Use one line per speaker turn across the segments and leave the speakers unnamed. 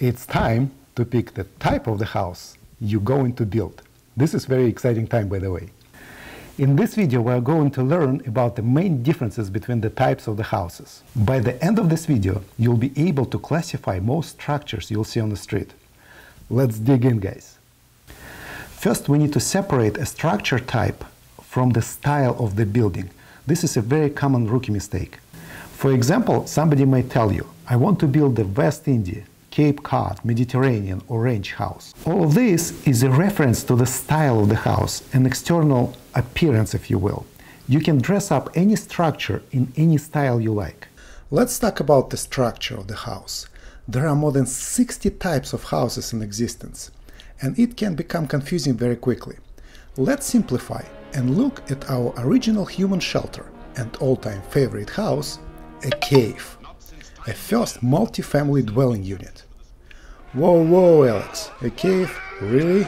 It's time to pick the type of the house you're going to build. This is very exciting time, by the way. In this video, we are going to learn about the main differences between the types of the houses. By the end of this video, you'll be able to classify most structures you'll see on the street. Let's dig in, guys. First, we need to separate a structure type from the style of the building. This is a very common rookie mistake. For example, somebody may tell you, I want to build a West India, Cape Cod, Mediterranean, or ranch house. All of this is a reference to the style of the house, an external appearance, if you will. You can dress up any structure in any style you like. Let's talk about the structure of the house. There are more than 60 types of houses in existence, and it can become confusing very quickly. Let's simplify and look at our original human shelter and all-time favorite house, a cave, a first multi-family dwelling unit. Whoa, whoa, Alex, a cave? Really?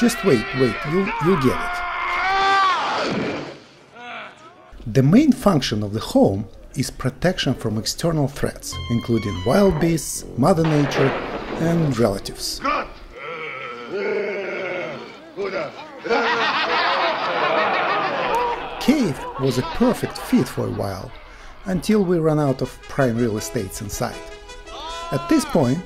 Just wait, wait, you, you get it. The main function of the home is protection from external threats, including wild beasts, Mother Nature, and relatives. Cave was a perfect fit for a while, until we ran out of prime real estates inside. At this point,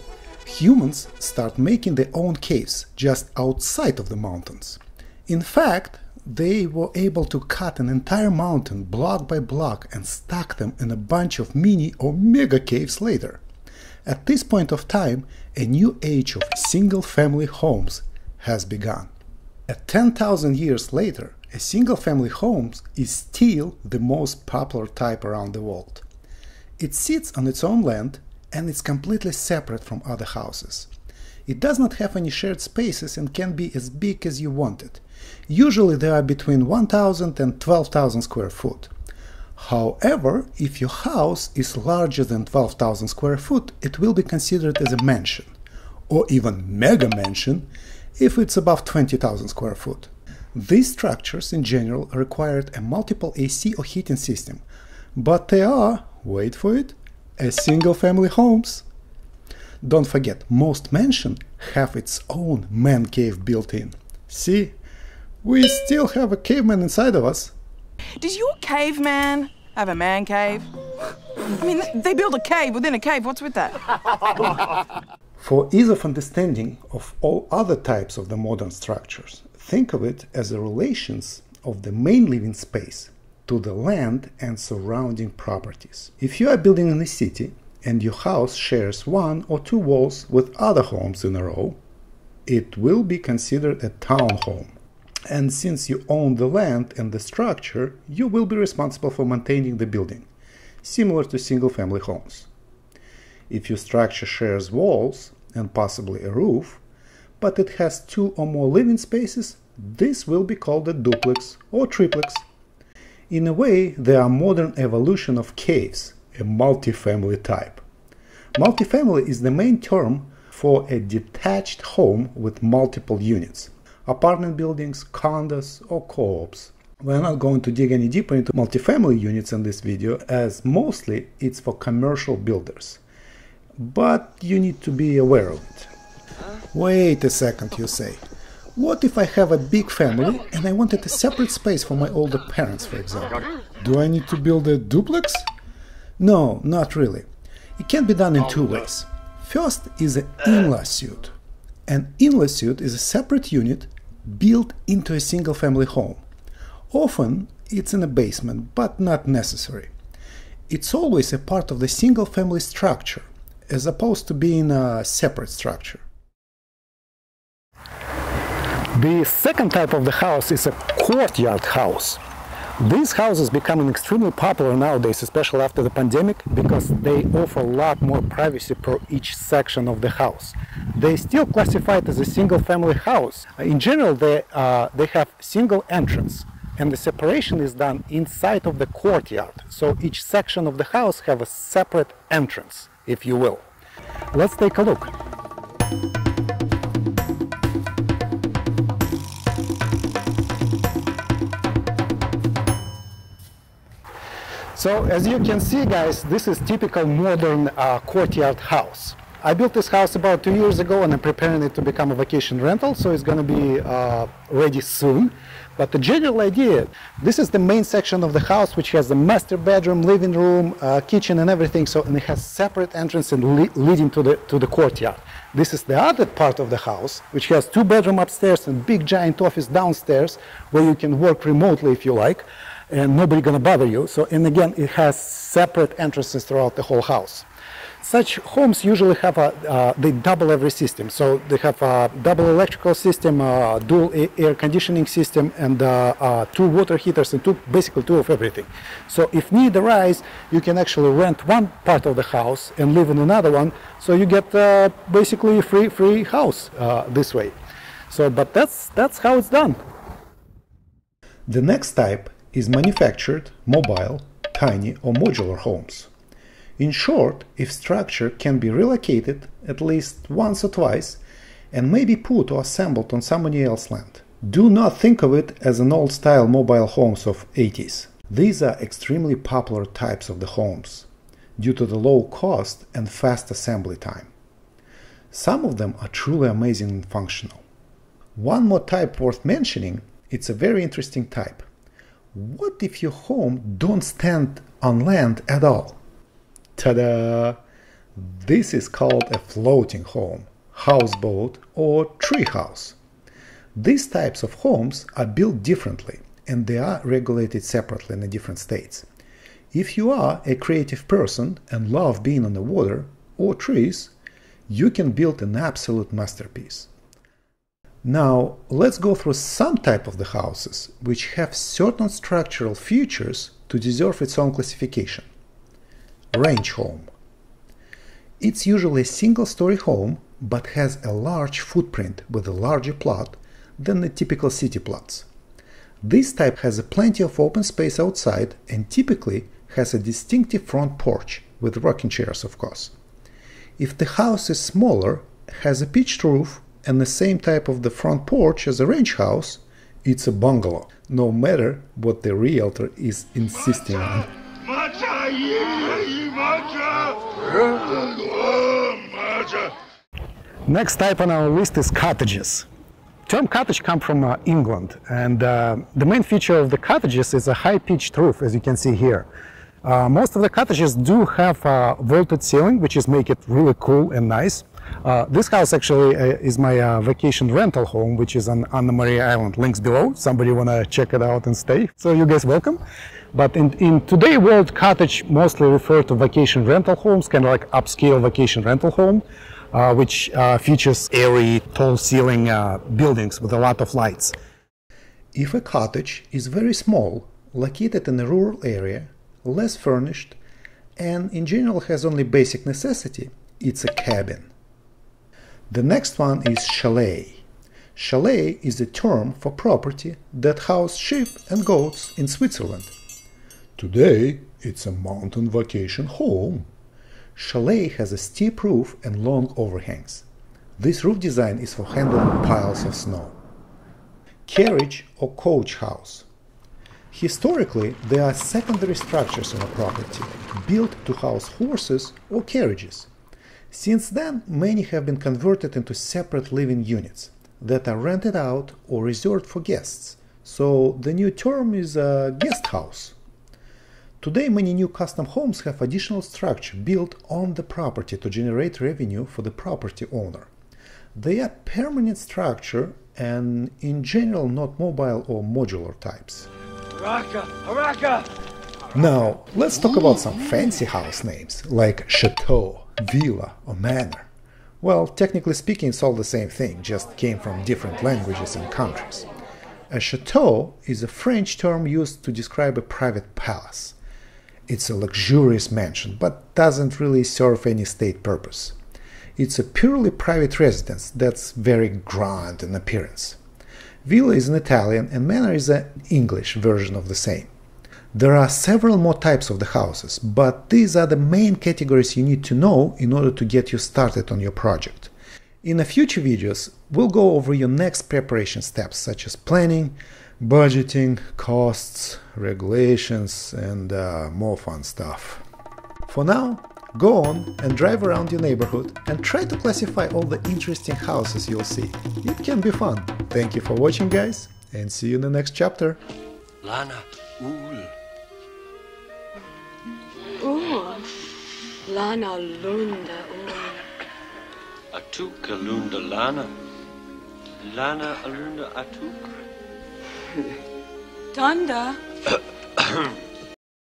humans start making their own caves just outside of the mountains. In fact, they were able to cut an entire mountain block by block and stack them in a bunch of mini or mega caves later. At this point of time, a new age of single-family homes has begun. At 10,000 years later, a single-family home is still the most popular type around the world. It sits on its own land and it's completely separate from other houses. It does not have any shared spaces and can be as big as you want it. Usually they are between 1000 and 12,000 square foot. However, if your house is larger than 12,000 square foot, it will be considered as a mansion, or even mega mansion if it's above 20,000 square foot. These structures in general required a multiple AC or heating system, but they are, wait for it, a single family homes. Don't forget, most mansions have its own man cave built in. See, we still have a caveman inside of us.
Does your caveman have a man cave? I mean, they build a cave within a cave. What's with that?
For ease of understanding of all other types of the modern structures, think of it as the relations of the main living space to the land and surrounding properties. If you are building in a city and your house shares one or two walls with other homes in a row, it will be considered a townhome and since you own the land and the structure, you will be responsible for maintaining the building, similar to single-family homes. If your structure shares walls and possibly a roof, but it has two or more living spaces, this will be called a duplex or triplex. In a way, they are modern evolution of caves, a multifamily type. Multifamily is the main term for a detached home with multiple units apartment buildings, condos, or co-ops. We're not going to dig any deeper into multifamily units in this video as mostly it's for commercial builders. But you need to be aware of it. Wait a second, you say. What if I have a big family and I wanted a separate space for my older parents, for example? Do I need to build a duplex? No, not really. It can be done in two ways. First is an in-law suite. An in-law suite is a separate unit built into a single family home. Often it's in a basement, but not necessary. It's always a part of the single family structure, as opposed to being a separate structure. The second type of the house is a courtyard house. These houses becoming extremely popular nowadays, especially after the pandemic, because they offer a lot more privacy per each section of the house. They still classified as a single family house. In general, they, uh, they have single entrance and the separation is done inside of the courtyard. So each section of the house have a separate entrance, if you will. Let's take a look. So as you can see guys, this is typical modern uh, courtyard house.
I built this house about two years ago and I'm preparing it to become a vacation rental, so it's going to be uh, ready soon. But the general idea, this is the main section of the house, which has the master bedroom, living room, uh, kitchen and everything. So, and it has separate entrance and le leading to the, to the courtyard. This is the other part of the house, which has two bedroom upstairs and big giant office downstairs, where you can work remotely if you like, and nobody gonna bother you. So, and again, it has separate entrances throughout the whole house. Such homes usually have a, uh, they double every system. So they have a double electrical system, a dual air conditioning system, and uh, uh, two water heaters, and two, basically two of everything. So if need arise, you can actually rent one part of the house and live in another one. So you get uh, basically a free, free house uh, this way. So, but that's, that's how it's done.
The next type is manufactured, mobile, tiny or modular homes. In short, if structure can be relocated at least once or twice and may be put or assembled on somebody else's land. Do not think of it as an old-style mobile homes of 80s. These are extremely popular types of the homes due to the low cost and fast assembly time. Some of them are truly amazing and functional. One more type worth mentioning, it's a very interesting type. What if your home don't stand on land at all? Ta-da! This is called a floating home, houseboat or treehouse. These types of homes are built differently and they are regulated separately in the different states. If you are a creative person and love being on the water or trees, you can build an absolute masterpiece. Now, let's go through some type of the houses which have certain structural features to deserve its own classification ranch home. It's usually a single-story home but has a large footprint with a larger plot than the typical city plots. This type has plenty of open space outside and typically has a distinctive front porch with rocking chairs of course. If the house is smaller, has a pitched roof and the same type of the front porch as a ranch house, it's a bungalow, no matter what the realtor is insisting on.
Next type on our list is cottages. Term cottage come from uh, England, and uh, the main feature of the cottages is a high-pitched roof, as you can see here. Uh, most of the cottages do have a vaulted ceiling, which is make it really cool and nice. Uh, this house actually uh, is my uh, vacation rental home, which is on Anna Maria Island. Links below. Somebody wanna check it out and stay. So you guys welcome. But in, in today world, cottage mostly refer to vacation rental homes, kind of like upscale vacation rental home uh, which uh, features airy, tall ceiling uh, buildings with a lot of lights.
If a cottage is very small, located in a rural area, less furnished, and in general has only basic necessity, it's a cabin. The next one is chalet. Chalet is a term for property that house sheep and goats in Switzerland. Today, it's a mountain vacation home. Chalet has a steep roof and long overhangs. This roof design is for handling piles of snow. Carriage or coach house. Historically, they are secondary structures on a property, built to house horses or carriages. Since then, many have been converted into separate living units that are rented out or reserved for guests, so the new term is a guest house. Today, many new custom homes have additional structure built on the property to generate revenue for the property owner. They are permanent structure and in general not mobile or modular types. Araka, Araka. Now, let's talk about some fancy house names like chateau, villa or manor. Well, technically speaking, it's all the same thing, just came from different languages and countries. A chateau is a French term used to describe a private palace. It's a luxurious mansion, but doesn't really serve any state purpose. It's a purely private residence that's very grand in appearance. Villa is an Italian and manor is an English version of the same. There are several more types of the houses, but these are the main categories you need to know in order to get you started on your project. In the future videos, we'll go over your next preparation steps such as planning, budgeting, costs, regulations, and uh, more fun stuff. For now, go on and drive around your neighborhood and try to classify all the interesting houses you'll see. It can be fun. Thank you for watching, guys, and see you in the next chapter.
Lana,
ooh. Lana Lunda oh.
Atouk Alunda Lana. Lana Alunda Atouk.
Dunda.